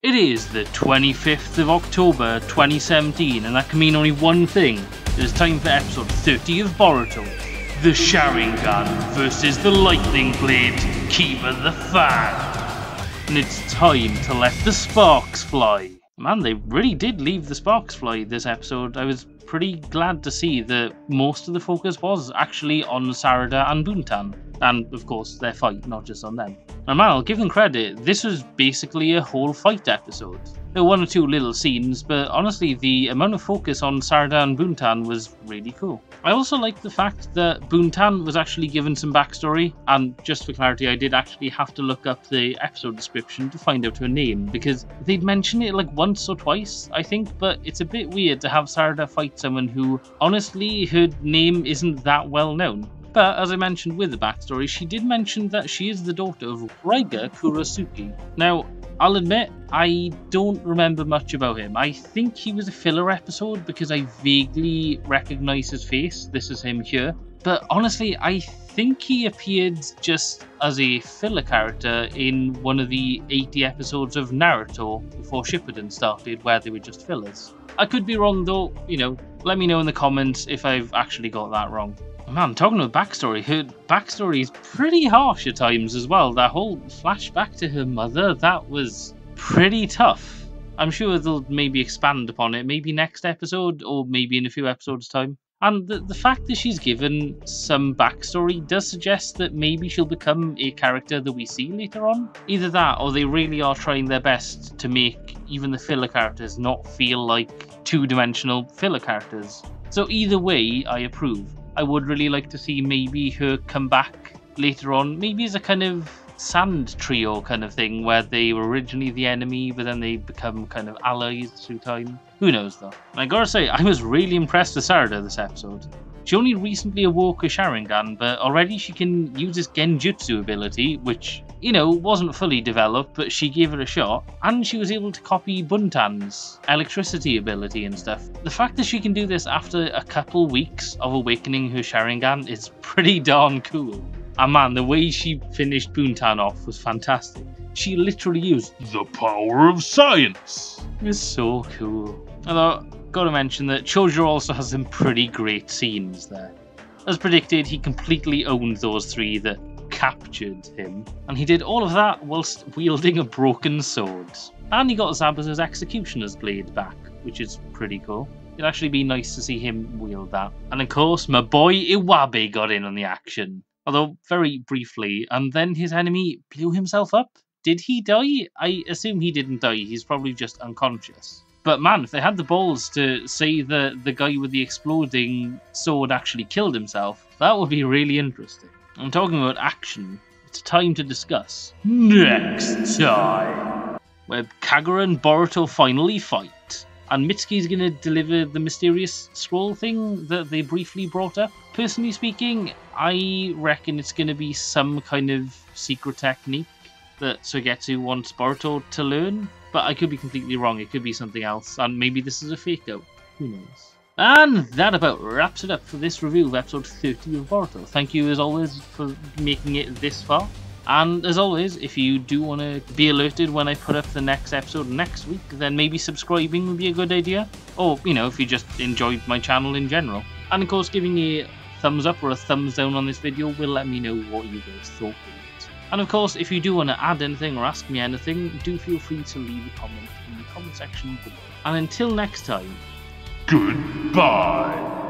It is the 25th of October 2017, and that can mean only one thing. It is time for episode 30 of Boruto. The Sharingan versus the Lightning Blade, Kiba the Fang. And it's time to let the sparks fly. Man, they really did leave the sparks fly this episode. I was pretty glad to see that most of the focus was actually on Sarada and Buntan. And of course, their fight, not just on them. And man, I'll give them credit, this was basically a whole fight episode. There were one or two little scenes, but honestly, the amount of focus on Sarada and Buntan was really cool. I also like the fact that Buntan was actually given some backstory, and just for clarity, I did actually have to look up the episode description to find out her name, because they'd mention it like once or twice, I think, but it's a bit weird to have Sarada fight someone who, honestly, her name isn't that well known. But as I mentioned with the backstory, she did mention that she is the daughter of Raiga Kurosuki. Now, I'll admit, I don't remember much about him. I think he was a filler episode because I vaguely recognise his face. This is him here. But honestly, I think he appeared just as a filler character in one of the 80 episodes of Naruto before Shippuden started, where they were just fillers. I could be wrong though, you know, let me know in the comments if I've actually got that wrong. Man, talking about backstory, her backstory is pretty harsh at times as well. That whole flashback to her mother, that was pretty tough. I'm sure they'll maybe expand upon it, maybe next episode, or maybe in a few episodes' time. And the, the fact that she's given some backstory does suggest that maybe she'll become a character that we see later on. Either that, or they really are trying their best to make even the filler characters not feel like two dimensional filler characters. So, either way, I approve. I would really like to see maybe her come back later on, maybe as a kind of sand trio kind of thing where they were originally the enemy but then they become kind of allies through time. Who knows though. And I gotta say, I was really impressed with Sarada this episode. She only recently awoke a Sharingan, but already she can use this Genjutsu ability, which, you know, wasn't fully developed, but she gave it a shot, and she was able to copy Buntan's electricity ability and stuff. The fact that she can do this after a couple weeks of awakening her Sharingan is pretty darn cool. And man, the way she finished Buntan off was fantastic. She literally used the power of science. It's so cool. Although, gotta mention that Chojuro also has some pretty great scenes there. As predicted, he completely owned those three that captured him, and he did all of that whilst wielding a broken sword. And he got Zabuza's Executioner's Blade back, which is pretty cool. It'd actually be nice to see him wield that. And of course, my boy Iwabe got in on the action, although very briefly, and then his enemy blew himself up. Did he die? I assume he didn't die, he's probably just unconscious. But man, if they had the balls to say that the guy with the exploding sword actually killed himself, that would be really interesting. I'm talking about action. It's time to discuss. Next time! Where Kagura and Boruto finally fight. And Mitsuki's gonna deliver the mysterious scroll thing that they briefly brought up. Personally speaking, I reckon it's gonna be some kind of secret technique that Suigetsu wants Boruto to learn but I could be completely wrong. It could be something else, and maybe this is a fake out. Who knows? And that about wraps it up for this review of episode 30 of Boruto. Thank you as always for making it this far. And as always, if you do want to be alerted when I put up the next episode next week, then maybe subscribing would be a good idea. Or, you know, if you just enjoyed my channel in general. And of course, giving a thumbs up or a thumbs down on this video will let me know what you guys thought of it. and of course, if you do want to add anything or ask me anything, do feel free to leave a comment in the comment section below. And until next time, goodbye.